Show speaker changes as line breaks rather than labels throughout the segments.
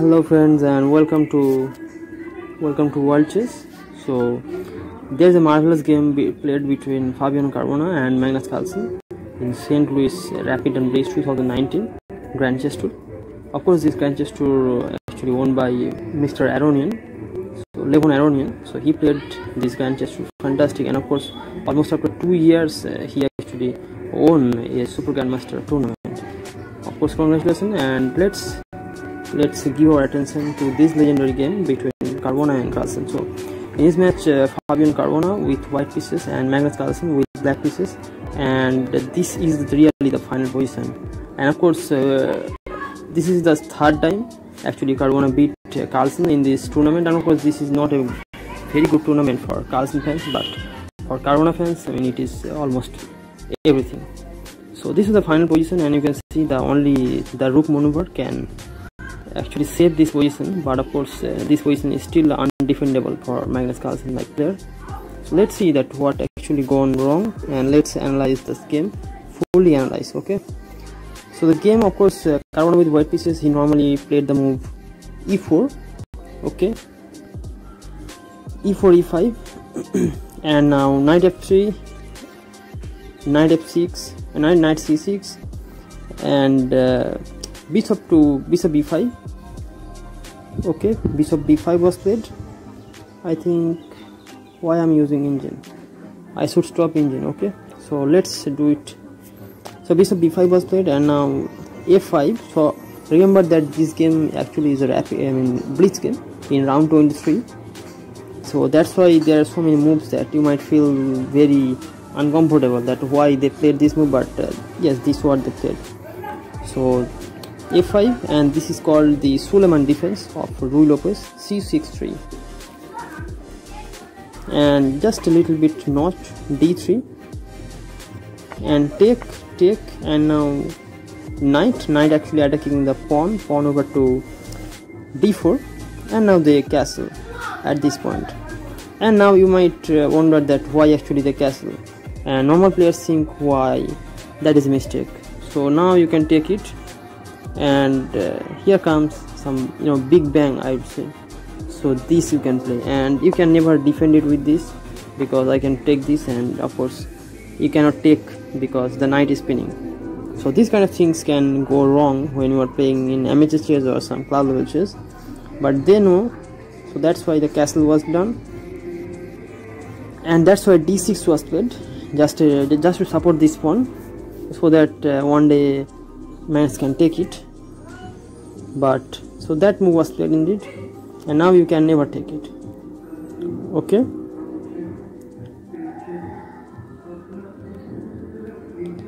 hello friends and welcome to welcome to world chess. So there's a marvelous game be played between fabian caruana and magnus carlsen in st louis rapid and blitz 2019 grand chess tour. Of course this grand chess tour actually won by mr aronian. So levon aronian. So he played this grand chess tour. Fantastic. And of course almost after two years uh, he actually won a super grandmaster tournament. Of course congratulations and let's let's give our attention to this legendary game between Caruana and Carlsen. So in this match, uh, Fabian Caruana with white pieces and Magnus Carlsen with black pieces, and this is really the final position. And of course, uh, this is the third time actually Caruana beat uh, Carlsen in this tournament, and of course, this is not a very good tournament for Carlsen fans, but for Caruana fans, I mean, it is almost everything. So this is the final position, and you can see the only the rook maneuver can actually save this position but of course uh, this position is still undefendable for Magnus Carlsen like player so let's see that what actually gone wrong and let's analyze this game fully analyze okay? So the game of course uh, with white pieces he normally played the move e4 okay? E4 e5 and now knight f3 knight f6 knight knight c6 and uh, bishop to bishop b5 okay bishop b5 was played. I think why i'm using engine? I should stop engine okay? So let's do it. So bishop b5 was played and now a5 so remember that this game actually is a rapid i mean blitz game in round 23 so that's why there are so many moves that you might feel very uncomfortable that why they played this move but uh, yes this is what they played. So a5 and this is called the Schliemann defense of Ruy Lopez c6-3 and just a little bit notch d3 and take take and now knight. Knight actually attacking the pawn pawn over to d4 and now the castle at this point. And now you might uh, wonder that why actually the castle. And normal players think why. That is a mistake. So now you can take it and uh, here comes some you know big bang I would say. So this you can play. And you can never defend it with this because I can take this and of course you cannot take because the knight is spinning. So these kind of things can go wrong when you are playing in amateur chess or some club level chess but they know. So that's why the castle was done. And that's why d6 was played. Just uh, just to support this pawn. So that uh, one day Mans can take it. But so that move was played indeed. And now you can never take it. Okay?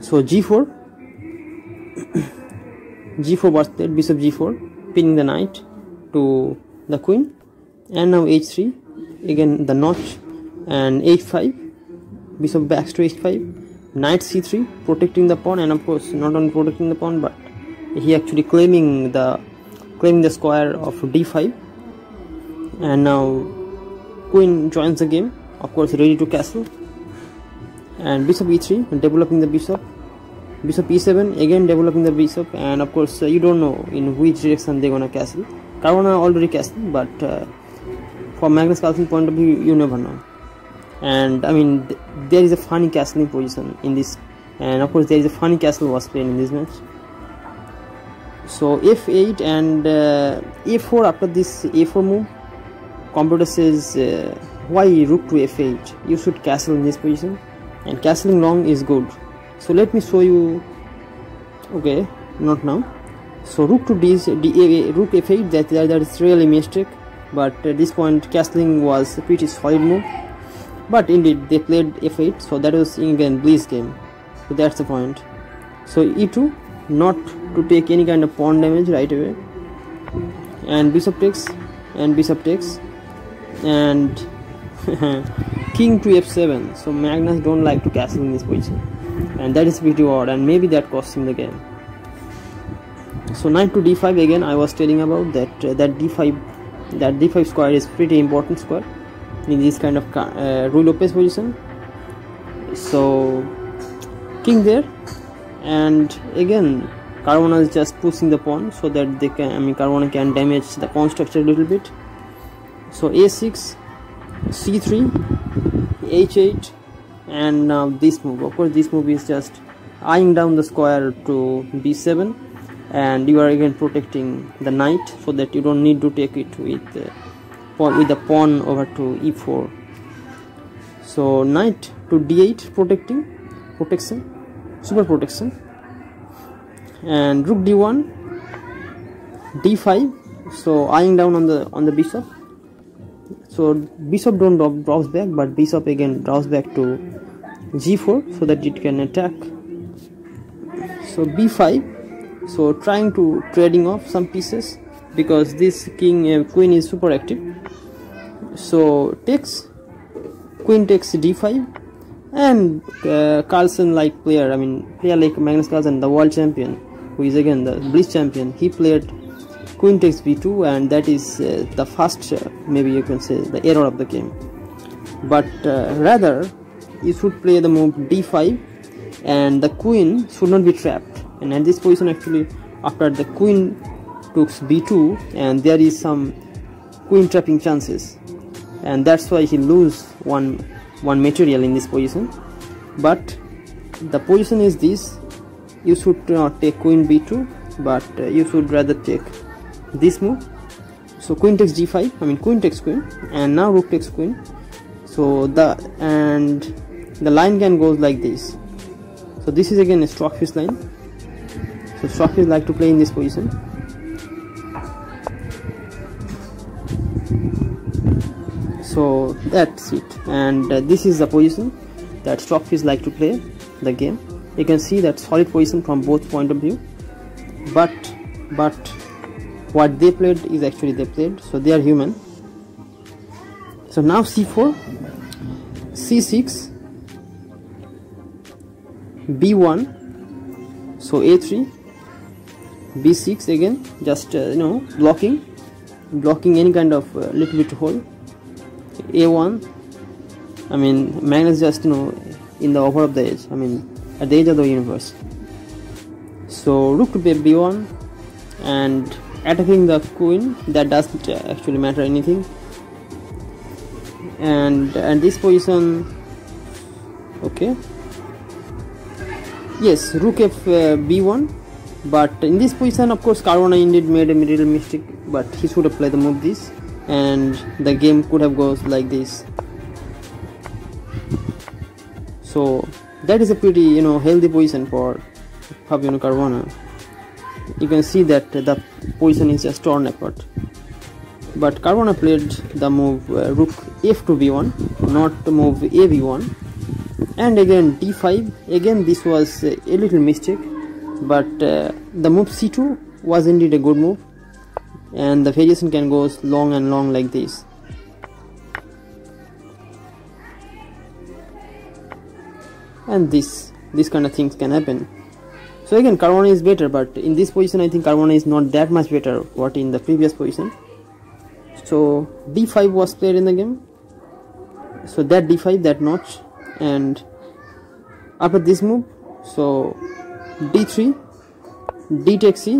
So g4 g4 was played bishop g4 pinning the knight to the queen. And now h3 again the notch. And h5 bishop backs to h5 knight c3 protecting the pawn and of course not only protecting the pawn but he actually claiming the claiming the square of d5 and now queen joins the game of course ready to castle. And bishop e3 developing the bishop. Bishop e7 again developing the bishop. And of course uh, you don't know in which direction they're gonna castle. Caruana already castled but uh, from Magnus Carlsen point of view you never know and I mean th there is a funny castling position in this. And of course there is a funny castle was played in this match. So f8 and uh, a4 after this a4 move computer says uh, why rook to f8 you should castle in this position. And castling long is good. So let me show you. Okay not now. So rook to d, d rook f8 that, that is really mistake. But at this point castling was a pretty solid move but indeed they played f8 so that was in again blitz game. So that's the point. So e2 not to take any kind of pawn damage right away. And bishop takes and bishop takes and king to f7 so magnus don't like to castle in this position. And that is pretty odd and maybe that cost him the game. So knight to d5 again i was telling about that uh, that d5 that d5 square is pretty important square in this kind of uh, Ruy Lopez position. So king there. And again Caruana is just pushing the pawn so that they can I mean Caruana can damage the pawn structure a little bit. So a6 c3 h8 and now this move. Of course this move is just eyeing down the square to b7 and you are again protecting the knight so that you don't need to take it with uh, pawn with the pawn over to e4 so knight to d8 protecting protection super protection. And rook d1 d5 so eyeing down on the on the bishop. So bishop don't draws back but bishop again draws back to g4 so that it can attack. So b5 so trying to trading off some pieces because this king uh, queen is super active so takes queen takes d5 and uh, Carlsen like player I mean player like Magnus Carlsen the world champion who is again the Blitz champion. He played queen takes b2 and that is uh, the first uh, maybe you can say the error of the game. But uh, rather you should play the move d5 and the queen should not be trapped. And at this position actually after the queen took b2 and there is some queen trapping chances and that's why he lose one one material in this position. But the position is this. You should not take queen b2 but uh, you should rather take this move. So queen takes g5 i mean queen takes queen and now rook takes queen. So the and the line can goes like this. So this is again a stockfish line. So stockfish like to play in this position so that's it. And uh, this is the position that stockfish like to play the game. You can see that solid position from both point of view. But but what they played is actually they played. So they are human. So now c4 c6 b1 so a3 b6 again just uh, you know blocking blocking any kind of uh, little bit hole a1 i mean magnus just you know in the over of the edge i mean at the edge of the universe. So rook to b1 and attacking the queen that doesn't actually matter anything. And and this position okay. Yes rook f uh, b1 but in this position of course Caruana indeed made a little mistake but he should played the move this and the game could have goes like this. So that is a pretty you know healthy position for Fabiano Caruana you can see that the position is just torn apart. But Caruana played the move uh, rook f to b1 not move a b1 and again d5 again this was a little mistake but uh, the move c2 was indeed a good move and the variation can go long and long like this. And this this kind of things can happen. So again Caruana is better but in this position I think Caruana is not that much better what in the previous position. So d5 was played in the game. So that d5 that notch. And after this move so d3 d takes c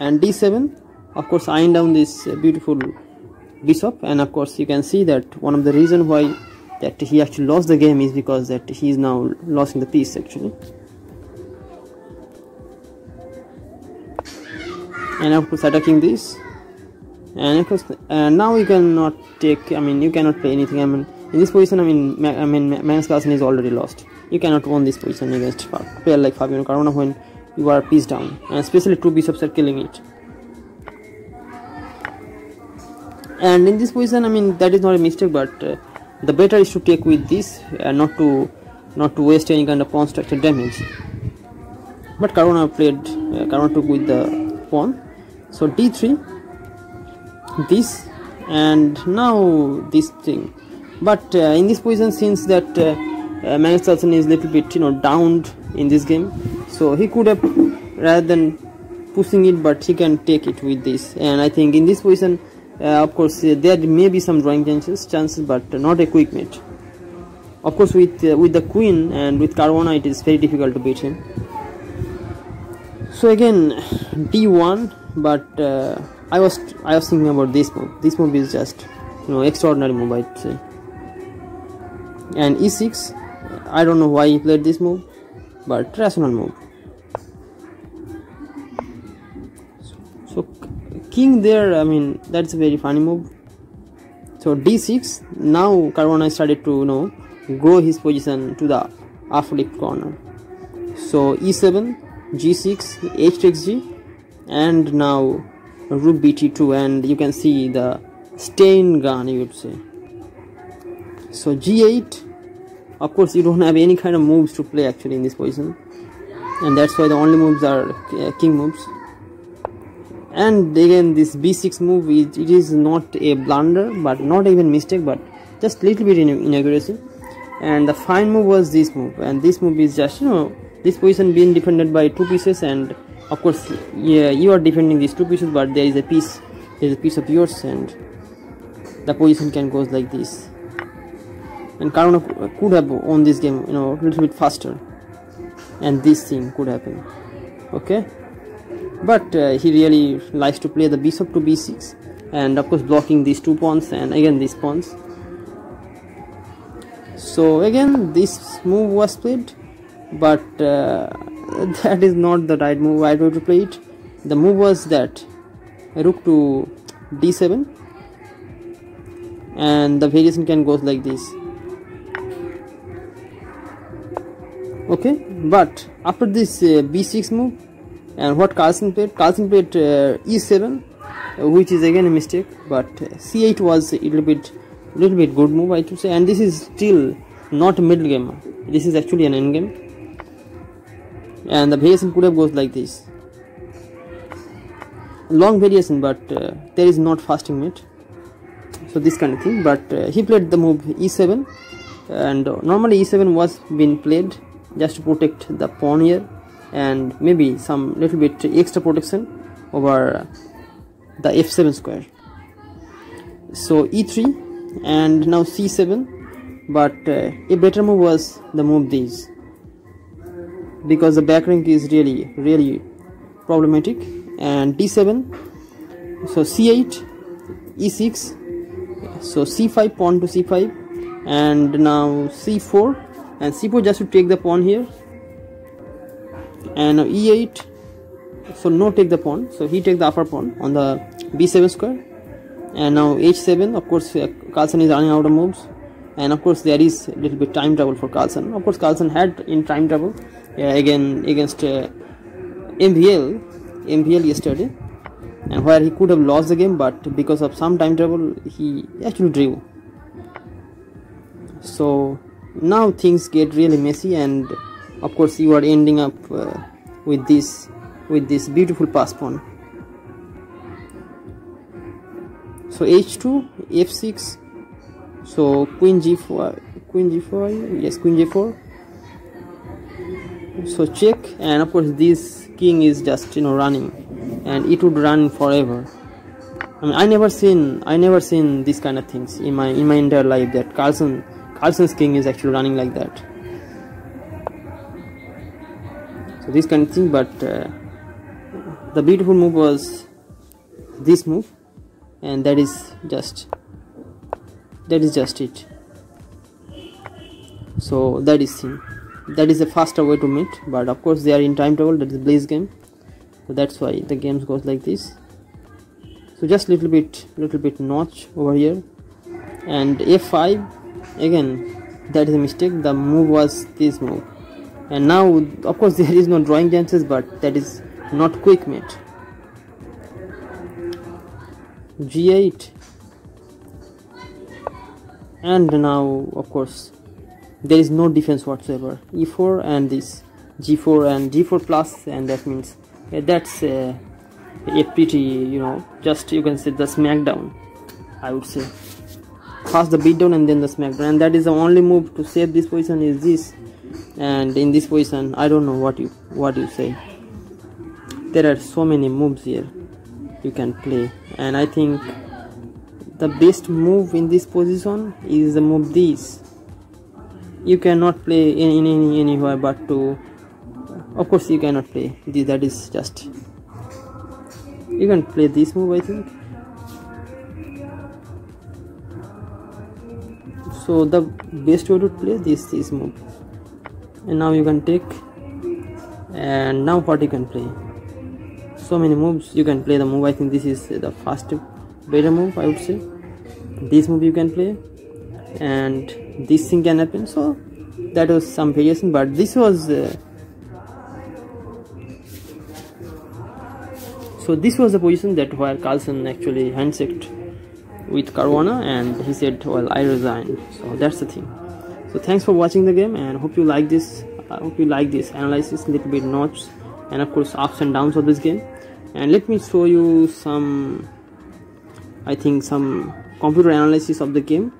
and d7 of course eyeing down this beautiful bishop and of course you can see that one of the reason why that he actually lost the game is because that he is now losing the piece actually. And of course attacking this. And of course uh, now you cannot take I mean you cannot play anything. I mean in this position I mean Ma I mean Magnus Carlsen is already lost. You cannot win this position against player like Fabiano Caruana when you are piece down. And especially two bishops are killing it and in this position I mean that is not a mistake but uh, the better is to take with this uh, not to not to waste any kind of pawn structure damage. But Karuna played uh, Caruana took with the pawn. So d3 this and now this thing. But uh, in this position since that uh, uh, Magnus Carlsen is little bit you know downed in this game so he could have rather than pushing it but he can take it with this. And I think in this position of course uh, there may be some drawing chances chances but not a quick mate of course with uh, with the queen and with Caruana it is very difficult to beat him. So again d1 but uh, i was i was thinking about this move. This move is just you know extraordinary move i'd say. And e6 i don't know why he played this move but rational move king there i mean that's a very funny move. So d6 now Caruana started to you know grow his position to the left corner. So e7 g6 h takes g and now rook bt2 and you can see the stain gun you would say. So g8 of course you don't have any kind of moves to play actually in this position. And that's why the only moves are uh, king moves and again this b6 move it, it is not a blunder but not even mistake but just little bit inaccuracy and the fine move was this move. And this move is just you know this position being defended by two pieces and of course yeah you are defending these two pieces but there is a piece there is a piece of yours and the position can goes like this. And Caruana could have won this game you know a little bit faster. And this thing could happen. Okay but uh, he really likes to play the bishop to b6 and of course blocking these two pawns and again these pawns. So again this move was played. But uh, that is not the right move. I want to play it. The move was that rook to d7 and the variation can goes like this. Okay? But after this uh, b6 move and what Carlsen played? Carlsen played uh, e7 uh, which is again a mistake but uh, c8 was a little bit little bit good move I should say. And this is still not a middle game this is actually an end game. And the variation could have goes like this. Long variation but uh, there is not fasting mate so this kind of thing but uh, he played the move e7 and normally e7 was being played just to protect the pawn here and maybe some little bit extra protection over the f7 square. So e3 and now c7 but uh, a better move was the move these. Because the back rank is really really problematic. And d7 so c8 e6 so c5 pawn to c5 and now c4 and c4 just to take the pawn here and e8 so no take the pawn. So he take the upper pawn on the b7 square. And now h7 of course uh, Carlsen is running out of moves. And of course there is a little bit time trouble for Carlsen. Of course Carlsen had in time trouble uh, again against uh, MVL MVL yesterday. And where he could have lost the game but because of some time trouble he actually drew. So now things get really messy and of course you are ending up uh, with this with this beautiful pass pawn so h2 f6 so queen g4 queen g4 yes queen g4 so check and of course this king is just you know running and it would run forever. I mean I never seen I never seen these kind of things in my in my entire life that Carlsen Carlsen's king is actually running like that so this kind of thing but uh, the beautiful move was this move and that is just that is just it. So that is thing. That is a faster way to meet but of course they are in time trouble that is blaze game. So that's why the games goes like this. So just little bit little bit notch over here. And f5 again that is a mistake. The move was this move and now of course there is no drawing chances but that is not quick mate. G8 and now of course there is no defense whatsoever. E4 and this g4 and g4 plus and that means that's uh, a pretty you know just you can say the smackdown i would say. First the beatdown and then the smackdown. And that is the only move to save this position is this and in this position i don't know what you what you say. There are so many moves here you can play. And i think the best move in this position is the move this you cannot play in, any anywhere but to of course you cannot play. That is just you can play this move I think. So the best way to play this this move and now you can take and now what you can play. So many moves you can play the move. I think this is the first better move I would say. This move you can play and this thing can happen. So that was some variation but this was uh, so this was the position that where Carlsen actually handshaked with Caruana and he said well I resign. So that's the thing so thanks for watching the game and hope you like this I hope you like this analysis little bit notes and of course ups and downs of this game. And let me show you some I think some computer analysis of the game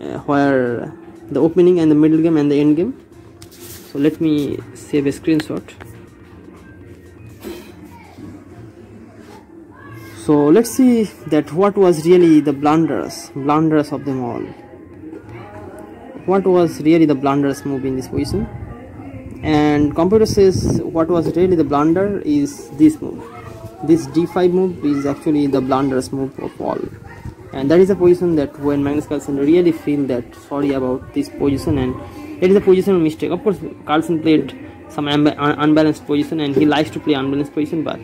uh, where the opening and the middle game and the end game. So let me save a screenshot. So let's see that what was really the blunders blunders of them all what was really the blunders move in this position? And computer says what was really the blunder is this move. This d5 move is actually the blunders move of all. And that is a position that when Magnus Carlsen really feel that sorry about this position and it is a positional mistake. Of course Carlsen played some unbalanced position and he likes to play unbalanced position but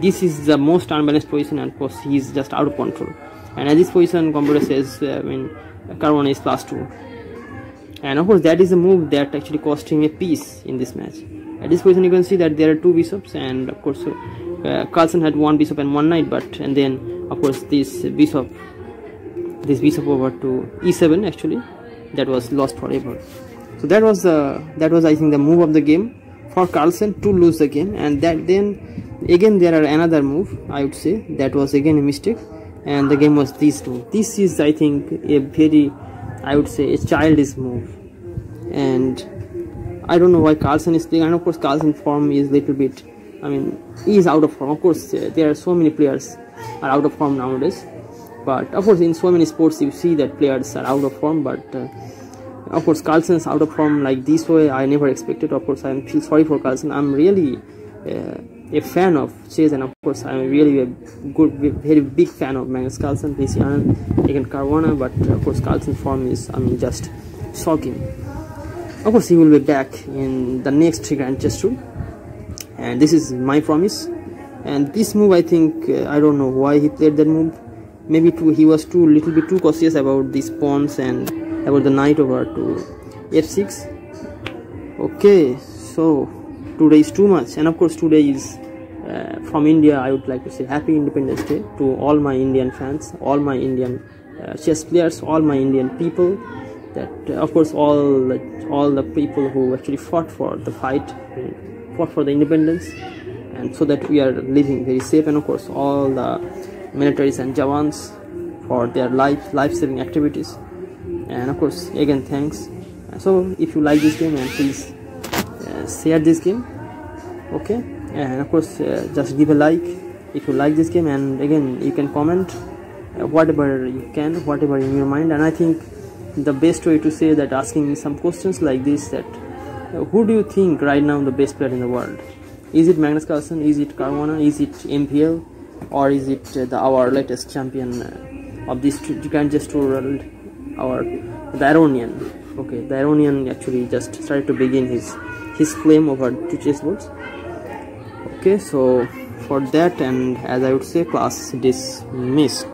this is the most unbalanced position and of course he is just out of control. And at this position computer says uh, I mean Caruana is plus 2 and of course that is a move that actually cost him a piece in this match. At this position you can see that there are two bishops and of course uh, Carlsen had one bishop and one knight but and then of course this bishop this bishop over to e7 actually that was lost forever so that was uh, that was I think the move of the game for Carlsen to lose the game and that then again there are another move I would say that was again a mistake. And the game was these two. This is I think a very I would say a childish move and I don't know why Carlsen is playing. And of course Carlsen form is little bit I mean he is out of form. Of course uh, there are so many players are out of form nowadays. But of course in so many sports you see that players are out of form. But uh, of course Carlsen is out of form like this way. I never expected of course. I feel sorry for Carlsen I'm really uh, a fan of chess and of course I'm really a good very big fan of Magnus Carlsen PC Anand again Caruana but of course Carlsen's form is I mean just shocking. Of course he will be back in the next Grand Chess Tour and this is my promise. And this move I think uh, I don't know why he played that move. Maybe too, he was too little bit too cautious about these pawns and about the knight over to f6 okay so today is too much. And of course today is uh, from India I would like to say happy Independence Day to all my Indian fans all my Indian uh, chess players all my Indian people that uh, of course all all the people who actually fought for the fight fought for the independence and so that we are living very safe. And of course all the militaries and jawans for their life life-saving activities. And of course again thanks. So if you like this game and please uh, share this game okay? And of course uh, just give a like if you like this game. And again you can comment uh, whatever you can whatever in your mind. And i think the best way to say that asking some questions like this that uh, who do you think right now the best player in the world? Is it magnus carlsen? Is it caruana is it MVL or is it uh, the, our latest champion uh, of this grand tour world our the Aronian okay the Aronian actually just started to begin his his flame over two chessboards okay so for that and as I would say class dismissed